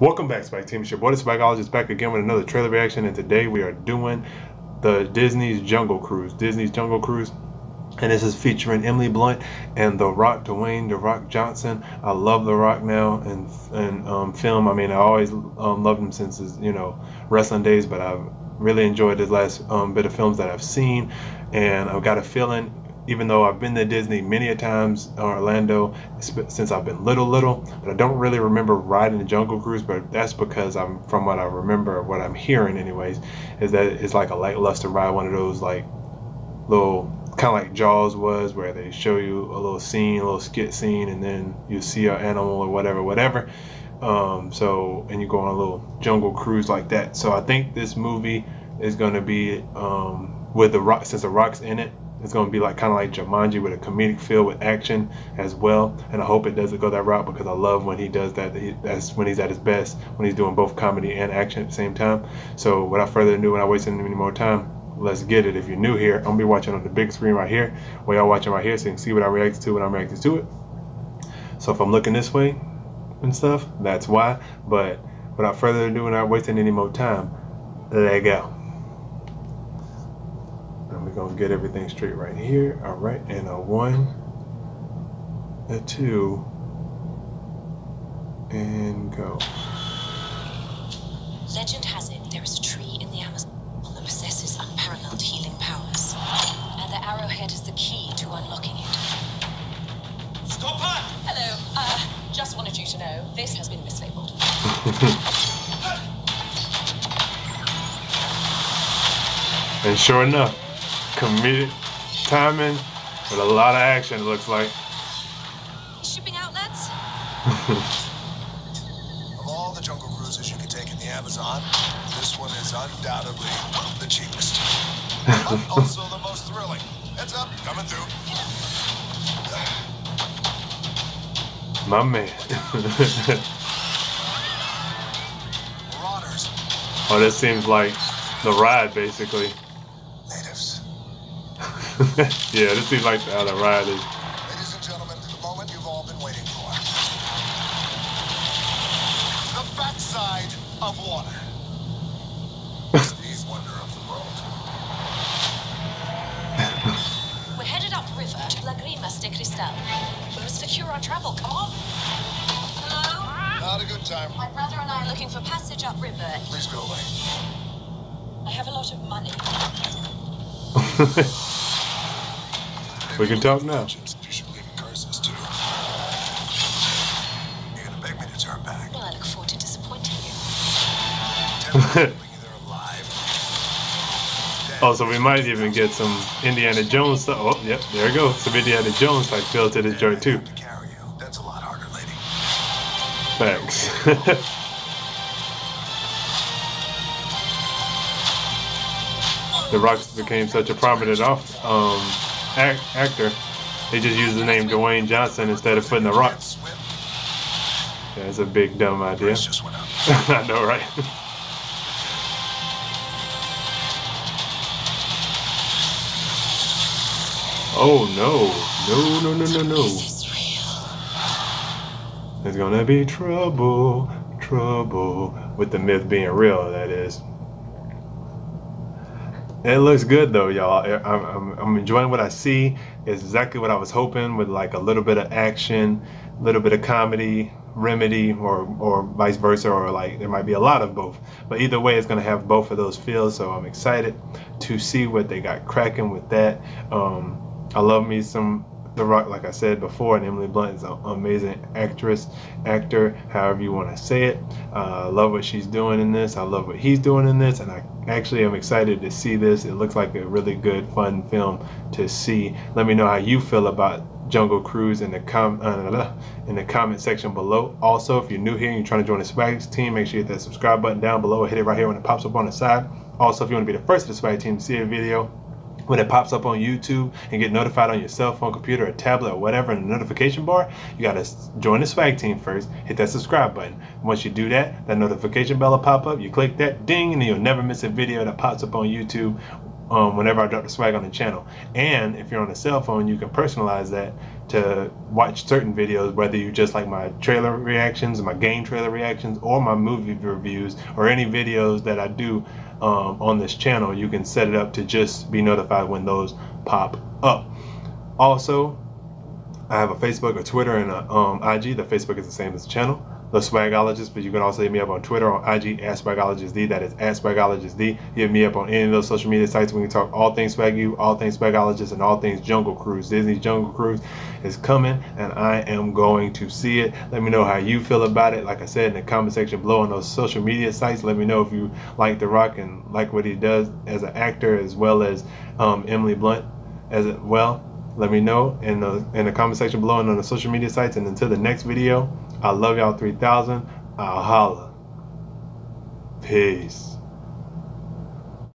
Welcome back, Swag Team. It's your boy, the Swagologist, back again with another trailer reaction, and today we are doing the Disney's Jungle Cruise. Disney's Jungle Cruise, and this is featuring Emily Blunt and The Rock, Dwayne The Rock Johnson. I love The Rock now and and um, film. I mean, I always um, loved him since his you know wrestling days, but I've really enjoyed his last um, bit of films that I've seen, and I've got a feeling even though I've been to Disney many a times, Orlando, since I've been little, little, but I don't really remember riding the Jungle Cruise. But that's because I'm, from what I remember, what I'm hearing, anyways, is that it's like a lackluster ride, one of those like little kind of like Jaws was, where they show you a little scene, a little skit scene, and then you see an animal or whatever, whatever. Um, so, and you go on a little jungle cruise like that. So I think this movie is going to be um, with the rock, since the rock's in it it's going to be like kind of like Jumanji with a comedic feel with action as well. And I hope it doesn't go that route because I love when he does that. That's when he's at his best, when he's doing both comedy and action at the same time. So without further ado, without wasting any more time, let's get it. If you're new here, I'm to be watching on the big screen right here. While y'all watching right here so you can see what I react to when I'm reacting to it. So if I'm looking this way and stuff, that's why. But without further ado, without wasting any more time, let go we're gonna get everything straight right here. All right, and a one, a two, and go. Legend has it there is a tree in the Amazon that possesses unparalleled healing powers. And the arrowhead is the key to unlocking it. Stop Hello. Uh, just wanted you to know this has been mislabeled. and sure enough, comedic timing with a lot of action, it looks like. Shipping outlets? of all the jungle cruises you can take in the Amazon, this one is undoubtedly the cheapest. but also the most thrilling. Heads up, coming through. My man. Marauders. Oh, this seems like the ride, basically. yeah, this seems like how the ride is. Ladies and gentlemen, the moment you've all been waiting for. The backside of water. He's wonder of the world. We're headed upriver to Lagrimas de Cristal. We must secure our travel. Come on. Hello? Not a good time. My brother and I are looking for passage upriver. Please go away. I have a lot of money. We can talk now. You gonna beg me to turn back? I look forward to disappointing you. oh, so we might even get some Indiana Jones stuff. Oh, yep, there we go. Some Indiana Jones type feel to this joint too. That's a lot harder, lady. Thanks. the Rocks became such a prominent off um, act, actor, they just used the name Dwayne Johnson instead of putting The Rock. It's a big dumb idea. I know, right? oh no, no, no, no, no, no. There's gonna be trouble, trouble with the myth being real. That is. It looks good though, y'all. I'm, I'm, I'm, enjoying what I see. It's exactly what I was hoping with like a little bit of action, a little bit of comedy, remedy, or or vice versa, or like there might be a lot of both. But either way, it's gonna have both of those feels. So I'm excited to see what they got cracking with that. Um, I love me some the Rock, like I said before, and Emily Blunt is an amazing actress, actor, however you want to say it. Uh, I love what she's doing in this. I love what he's doing in this, and I actually am excited to see this. It looks like a really good, fun film to see. Let me know how you feel about Jungle Cruise in the com uh, in the comment section below. Also, if you're new here and you're trying to join the Swag team, make sure you hit that subscribe button down below or hit it right here when it pops up on the side. Also, if you want to be the first of the Swag team to see a video, when it pops up on YouTube and get notified on your cell phone, computer, or tablet, or whatever in the notification bar, you gotta join the swag team first, hit that subscribe button. Once you do that, that notification bell will pop up, you click that ding, and you'll never miss a video that pops up on YouTube um, whenever I drop the swag on the channel. And if you're on a cell phone, you can personalize that to watch certain videos, whether you just like my trailer reactions, my game trailer reactions, or my movie reviews, or any videos that I do um, on this channel, you can set it up to just be notified when those pop up. Also, I have a Facebook, a Twitter, and a um, IG. The Facebook is the same as the channel the Swagologist, but you can also hit me up on Twitter on IG at SwagologistThe. That is at SwagologistThe. Hit me up on any of those social media sites. We can talk all things SwagU, all things Swagologist, and all things Jungle Cruise. Disney's Jungle Cruise is coming, and I am going to see it. Let me know how you feel about it. Like I said in the comment section below on those social media sites. Let me know if you like The Rock and like what he does as an actor, as well as um, Emily Blunt as well. Let me know in the in the comment section below and on the social media sites. And until the next video. I love y'all 3000. I'll holla. Peace.